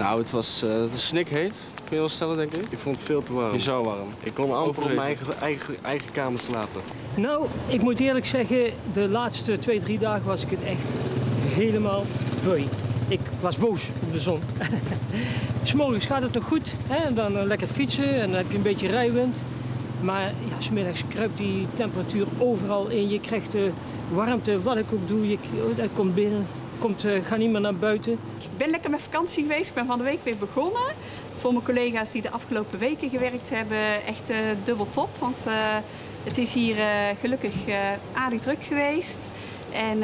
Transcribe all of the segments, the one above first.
Nou, het was uh, snikheet, kun je wel stellen, denk ik. Ik vond het veel te warm. Je zou warm. Ik kon amper op mijn eigen, eigen, eigen kamer slapen. Nou, ik moet eerlijk zeggen, de laatste twee, drie dagen was ik het echt helemaal beu. Ik was boos op de zon. S'morgens gaat het nog goed, hè? dan uh, lekker fietsen en dan heb je een beetje rijwind. Maar ja, smiddags kruipt die temperatuur overal in. Je krijgt de warmte, wat ik ook doe. Je, dat komt binnen, komt, uh, ga niet meer naar buiten. Ik ben lekker met vakantie geweest. Ik ben van de week weer begonnen. Voor mijn collega's die de afgelopen weken gewerkt hebben, echt uh, dubbel top. Want uh, het is hier gelukkig aardig druk geweest. En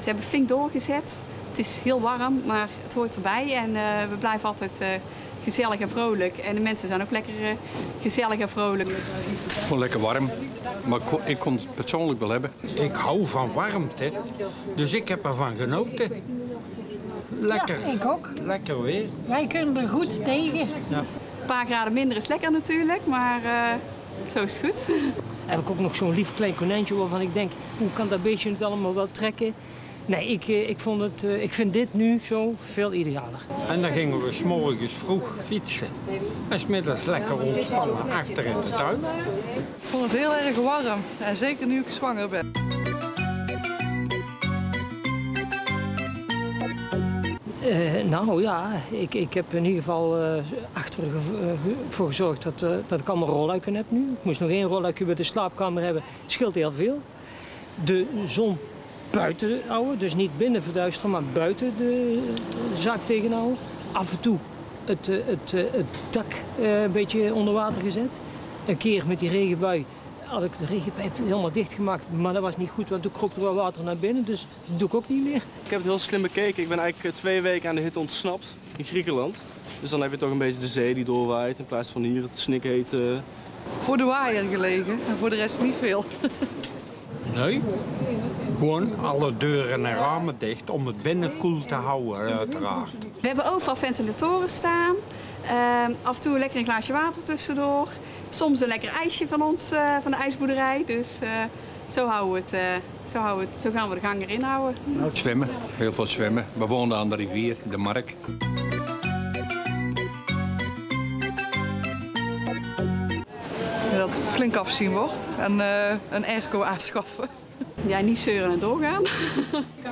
ze hebben flink doorgezet. Het is heel warm, maar het hoort erbij. En we blijven altijd gezellig en vrolijk. En de mensen zijn ook lekker uh, gezellig en vrolijk. Gewoon lekker warm. Maar ik kon het persoonlijk wel hebben. Ik hou van warmte, dus ik heb ervan genoten. Lekker. Ja, ik ook. Lekker weer. Wij kunnen er goed tegen. Ja. Een paar graden minder is lekker natuurlijk, maar uh, zo is het goed. Heb ik ook nog zo'n lief klein konijntje waarvan ik denk, hoe kan dat beestje het allemaal wel trekken? Nee, ik, ik, vond het, ik vind dit nu zo veel idealer. En dan gingen we s'morgens vroeg fietsen. En smiddags lekker ontspannen achter in de tuin. Ik vond het heel erg warm. En zeker nu ik zwanger ben. Uh, nou ja, ik, ik heb in ieder geval uh, achter ervoor gezorgd dat, uh, dat ik allemaal rolluiken heb nu. Ik moest nog één rolluikje bij de slaapkamer hebben. Het scheelt heel veel. De zon buiten houden, dus niet binnen verduisteren, maar buiten de zaak tegenhouden. Af en toe het, het, het dak een beetje onder water gezet. Een keer met die regenbui had ik de regenpijp helemaal dichtgemaakt, maar dat was niet goed, want toen kroop er wel water naar binnen, dus dat doe ik ook niet meer. Ik heb het heel slim bekeken. Ik ben eigenlijk twee weken aan de hitte ontsnapt in Griekenland. Dus dan heb je toch een beetje de zee die doorwaait in plaats van hier het snikheet. Uh... Voor de waaier gelegen en voor de rest niet veel. nee, gewoon alle deuren en ramen dicht om het binnen koel te houden uiteraard. We hebben overal ventilatoren staan. Uh, af en toe lekker een glaasje water tussendoor. Soms een lekker ijsje van ons, uh, van de ijsboerderij. Dus uh, zo, houden we het, uh, zo, houden we het, zo gaan we de gang erin houden. Nou, zwemmen, heel veel zwemmen. We woonden aan de rivier, de Mark. Dat het flink afzien wordt en een airco aanschaffen. Ja, niet zeuren en doorgaan.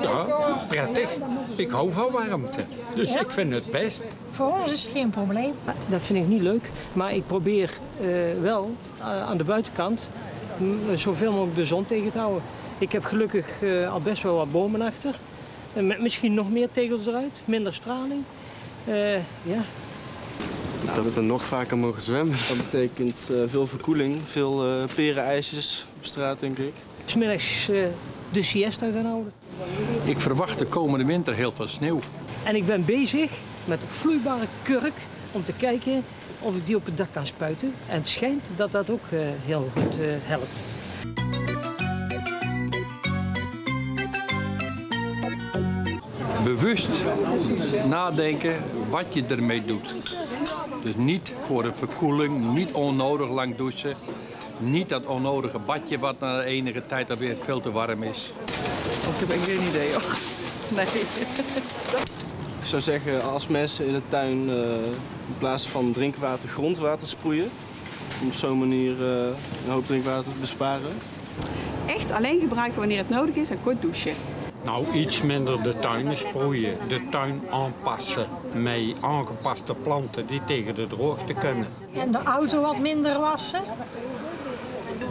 Ja, prettig. Ik hou van warmte. Dus ja. ik vind het best. Voor ons is het geen probleem. Dat vind ik niet leuk. Maar ik probeer uh, wel uh, aan de buitenkant zoveel mogelijk de zon tegen te houden. Ik heb gelukkig uh, al best wel wat bomen achter. met misschien nog meer tegels eruit, minder straling. ja. Nou, dat we nog vaker mogen zwemmen. Dat betekent veel verkoeling, veel perenijsjes op straat, denk ik. Smiddags uh, de siesta gaan houden. Ik verwacht de komende winter heel veel sneeuw. En ik ben bezig met vloeibare kurk om te kijken of ik die op het dak kan spuiten. En het schijnt dat dat ook uh, heel goed uh, helpt. Bewust nadenken wat je ermee doet. Dus niet voor een verkoeling, niet onnodig lang douchen. Niet dat onnodige badje wat na enige tijd alweer veel te warm is. Ik heb geen idee hoor. Nee. Ik zou zeggen, als mensen in de tuin uh, in plaats van drinkwater grondwater sproeien, om op zo'n manier uh, een hoop drinkwater te besparen. Echt alleen gebruiken wanneer het nodig is en kort douchen. Nou, iets minder de tuinen sproeien. De tuin aanpassen met aangepaste planten die tegen de droogte kunnen. En de auto wat minder wassen?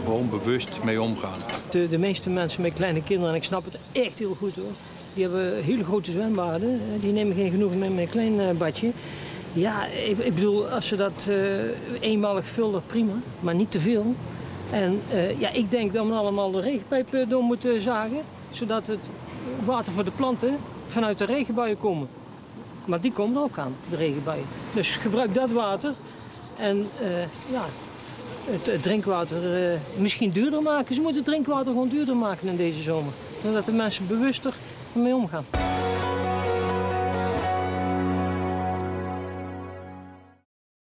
Gewoon bewust mee omgaan. De, de meeste mensen met kleine kinderen, en ik snap het echt heel goed hoor, die hebben hele grote zwembaden. Die nemen geen genoegen met een klein badje. Ja, ik, ik, bedoel, als ze dat uh, eenmalig vullen, prima, maar niet te veel. En uh, ja, ik denk dat we allemaal de regenpijp door moeten zagen, zodat het water voor de planten vanuit de regenbuien komen. Maar die komen er ook aan, de regenbuien. Dus gebruik dat water en uh, ja, het, drinkwater uh, misschien duurder maken. Ze moeten het drinkwater gewoon duurder maken in deze zomer. Zodat de mensen bewuster ermee omgaan.